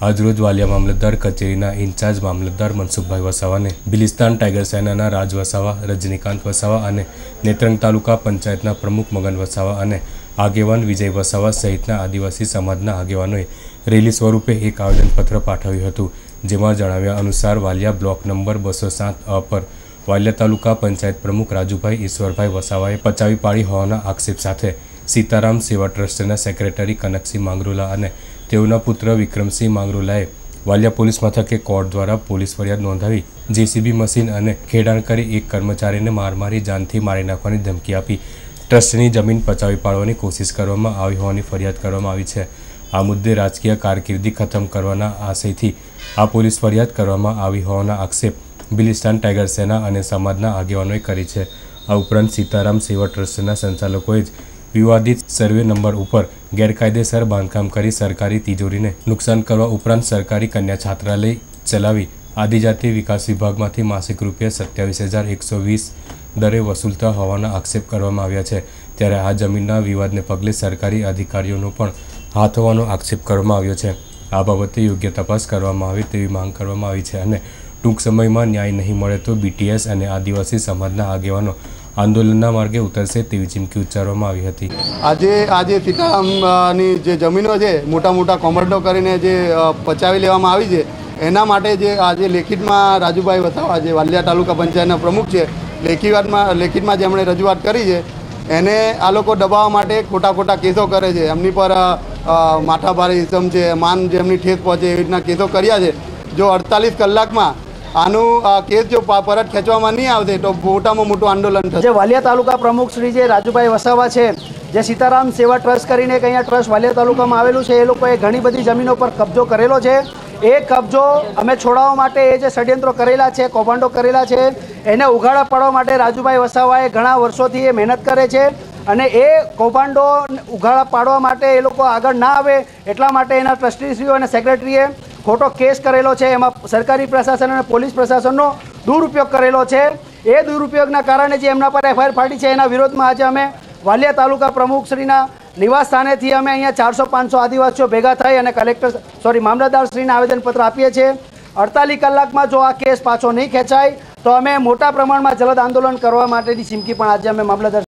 આજરોજ વાલિયા મામલતદાર કચેરીના ઇન્ચાર્જ મામલતદાર મનસુખભાઈ વસાવાને, બિલિસ્તાન ટાઈગર સેનાના રાજ વસાવા રજનીકાંત વસાવા અને નેત્રંગ તાલુકા પંચાયતના પ્રમુખ મગન વસાવા અને આગેવાન વિજય વસાવા સહિતના આદિવાસી સમાજના આગેવાનોએ રેલી સ્વરૂપે એક આવેદનપત્ર પાઠવ્યું હતું. જેમાં જણાવ્યા અનુસાર વાલિયા બ્લોક નંબર બસો સાત અ પર વાલિયા તાલુકા પંચાયત પ્રમુખ રાજુભાઈ ઈશ્વરભાઈ વસાવાએ પચાવી પાડી હોવાના આક્ષેપ સાથે સીતારામ સેવા ટ્રસ્ટના સેક્રેટરી કનકસિંહ માંગરોલા અને તેઓના પુત્ર વિક્રમસિંહ માંગરોલાએ વાલિયા પોલીસ મથકે કોર્ટ દ્વારા પોલીસ ફરિયાદ નોંધાવી જેસીબી મશીન અને ખેડાણ કરી એક કર્મચારીને માર મારી જાનથી મારી નાખવાની ધમકી આપી. ટ્રસ્ટની જમીન પચાવી પાડવાની કોશિશ કરવામાં આવી હોવાની ફરિયાદ કરવામાં આવી છે. આ મુદ્દે રાજકીય કારકિર્દી ખતમ કરવાના આશયથી આ પોલીસ ફરિયાદ કરવામાં આવી હોવાના આક્ષેપ બિલિસ્તાન ટાઈગર સેના અને સમાજના આગેવાનોએ કરી છે. આ ઉપરાંત સીતારામ સેવા ટ્રસ્ટના સંચાલકોએ જ વિવાદિત સર્વે નંબર ઉપર ગેરકાયદેસર બાંધકામ કરી સરકારી તિજોરીને નુકસાન કરવા ઉપરાંત સરકારી કન્યા છાત્રાલય ચલાવી આદિજાતિ વિકાસ વિભાગમાંથી માસિક રૂપિયા સત્યાવીસ હજાર એકસો વીસ દરે વસૂલતા હોવાના આક્ષેપ કરવામાં આવ્યા છે. ત્યારે આ જમીનના વિવાદને પગલે સરકારી અધિકારીઓનો પણ હાથ હોવાનો આક્ષેપ કરવામાં આવ્યો છે. આ બાબતે યોગ્ય તપાસ કરવામાં આવે તેવી માંગ કરવામાં આવી છે અને ટૂંક સમયમાં ન્યાય નહીં મળે તો બીટીએસ અને આદિવાસી સમાજના આગેવાનો આંદોલનના માર્ગે ઉતરશે તેવી ચીમકી ઉચ્ચારવામાં આવી હતી. આજે આજે સીતારામની જે જમીનો છે મોટા મોટા કોમર્ડો કરીને જે પચાવી લેવામાં આવી છે એના માટે જે આજે લેખિતમાં રાજુભાઈ વસાવા જે વાલિયા તાલુકા પંચાયતના પ્રમુખ છે લેખિતમાં લેખિતમાં જેમણે રજૂઆત કરી છે એને આ લોકો દબાવવા માટે ખોટા ખોટા કેસો કરે છે. એમની પર અ, ઇસમ છે માન જેમની ઠેસ પહોંચે એવી રીતના કેસો કર્યા છે. જો અડતાલીસ કલાકમાં આનું કેસ જો પરત ખેંચવામાં નહીં આવશે તો મોટામાં મોટું આંદોલન થશે. જે વાલિયા તાલુકા પ્રમુખ શ્રી જે રાજુભાઈ વસાવા છે, જે સીતારામ સેવા ટ્રસ્ટ કરીને એક અહીંયા ટ્રસ્ટ વાલિયા તાલુકામાં આવેલું છે, એ લોકોએ ઘણી બધી જમીનો પર કબજો કરેલો છે. એ કબજો અમે છોડાવવા માટે એ જે ષડયંત્રો કરેલા છે, કૌભાંડો કરેલા છે, એને ઉઘાડા પાડવા માટે રાજુભાઈ વસાવાએ ઘણા વર્ષોથી એ મહેનત કરે છે અને એ કૌભાંડો ઉઘાડા પાડવા માટે એ લોકો આગળ ના આવે એટલા માટે એના ટ્રસ્ટીશ્રીઓ અને સેક્રેટરીએ ખોટો કેસ કરેલો છે, એમાં સરકારી પ્રશાસન અને પોલીસ પ્રશાસનનો દુરુપયોગ કરેલો છે. એ દુરુપયોગના કારણે જે એમના પર એફઆઈઆર ફાટી છે, એના વિરોધમાં આજે અમે વાલિયા તાલુકા પ્રમુખશ્રીના નિવાસ સ્થાનેથી અમે અહીંયા ચારસો પાંચસો આદિવાસીઓ ભેગા થઈ અને કલેક્ટર સોરી, મામલતદારશ્રીને આવેદનપત્ર આપીએ છીએ. અડતાલીસ કલાકમાં જો આ કેસ પાછો નહીં ખેંચાય, તો અમે મોટા પ્રમાણમાં જલદ આંદોલન કરવા માટેની ચીમકી પણ આજે અમે મામલતદાર